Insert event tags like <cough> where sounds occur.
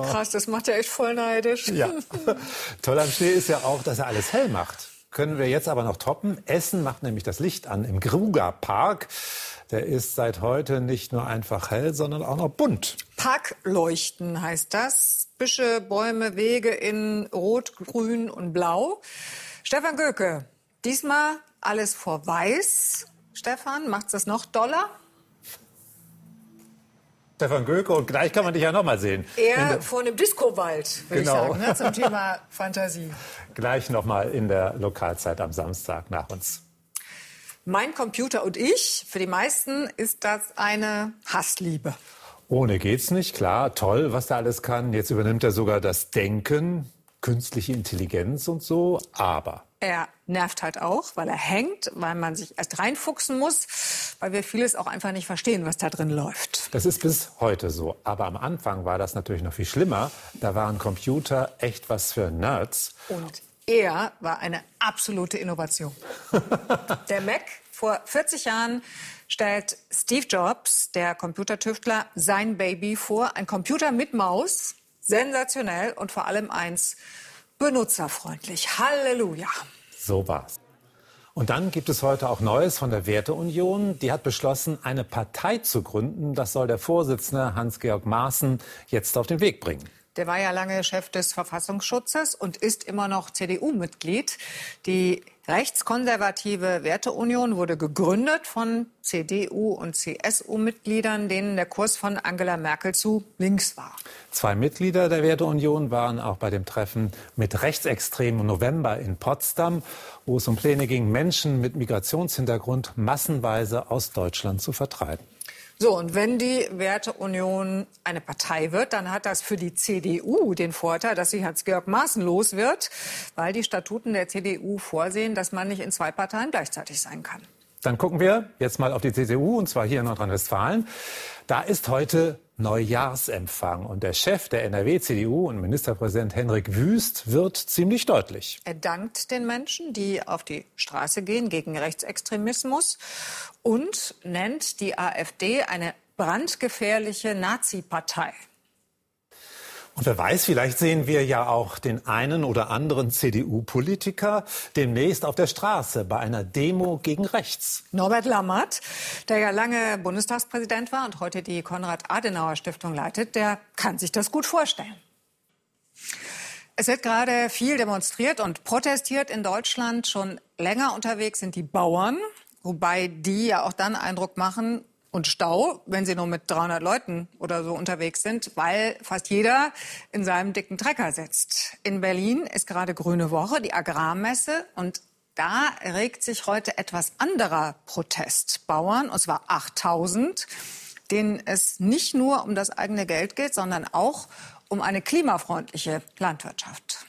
Oh, krass, das macht ja echt voll neidisch. Ja. <laughs> Toll am Schnee ist ja auch, dass er alles hell macht. Können wir jetzt aber noch toppen. Essen macht nämlich das Licht an im Gruger Park. Der ist seit heute nicht nur einfach hell, sondern auch noch bunt. Parkleuchten heißt das. Büsche, Bäume, Wege in Rot, Grün und Blau. Stefan Göke, diesmal alles vor Weiß. Stefan, macht's das noch doller? Stefan Göke und gleich kann man dich ja noch mal sehen. Er vor einem Discowald, würde genau. ich sagen, ne, zum <laughs> Thema Fantasie. Gleich noch mal in der Lokalzeit am Samstag nach uns. Mein Computer und ich, für die meisten ist das eine Hassliebe. Ohne geht's nicht, klar, toll, was er alles kann. Jetzt übernimmt er sogar das Denken, künstliche Intelligenz und so, aber er nervt halt auch, weil er hängt, weil man sich erst reinfuchsen muss, weil wir vieles auch einfach nicht verstehen, was da drin läuft. Das ist bis heute so. Aber am Anfang war das natürlich noch viel schlimmer. Da waren Computer echt was für Nerds. Und er war eine absolute Innovation. <laughs> der Mac vor 40 Jahren stellt Steve Jobs, der Computertüftler, sein Baby vor. Ein Computer mit Maus, sensationell und vor allem eins, benutzerfreundlich. Halleluja. So war's. Und dann gibt es heute auch Neues von der Werteunion. Die hat beschlossen, eine Partei zu gründen. Das soll der Vorsitzende Hans-Georg Maaßen jetzt auf den Weg bringen. Der war ja lange Chef des Verfassungsschutzes und ist immer noch CDU-Mitglied. Die rechtskonservative Werteunion wurde gegründet von CDU- und CSU-Mitgliedern, denen der Kurs von Angela Merkel zu links war. Zwei Mitglieder der Werteunion waren auch bei dem Treffen mit Rechtsextremen im November in Potsdam, wo es um Pläne ging, Menschen mit Migrationshintergrund massenweise aus Deutschland zu vertreiben. So, und wenn die Werteunion eine Partei wird, dann hat das für die CDU den Vorteil, dass sie Hans-Georg Maaßen los wird, weil die Statuten der CDU vorsehen, dass man nicht in zwei Parteien gleichzeitig sein kann. Dann gucken wir jetzt mal auf die CDU, und zwar hier in Nordrhein-Westfalen. Da ist heute Neujahrsempfang. Und der Chef der NRW-CDU und Ministerpräsident Henrik Wüst wird ziemlich deutlich. Er dankt den Menschen, die auf die Straße gehen gegen Rechtsextremismus und nennt die AfD eine brandgefährliche Nazi-Partei. Und wer weiß, vielleicht sehen wir ja auch den einen oder anderen CDU-Politiker demnächst auf der Straße bei einer Demo gegen rechts. Norbert Lammert, der ja lange Bundestagspräsident war und heute die Konrad-Adenauer-Stiftung leitet, der kann sich das gut vorstellen. Es wird gerade viel demonstriert und protestiert in Deutschland. Schon länger unterwegs sind die Bauern, wobei die ja auch dann Eindruck machen, und Stau, wenn sie nur mit 300 Leuten oder so unterwegs sind, weil fast jeder in seinem dicken Trecker sitzt. In Berlin ist gerade Grüne Woche, die Agrarmesse und da regt sich heute etwas anderer Protest. Bauern, und zwar 8000, denen es nicht nur um das eigene Geld geht, sondern auch um eine klimafreundliche Landwirtschaft.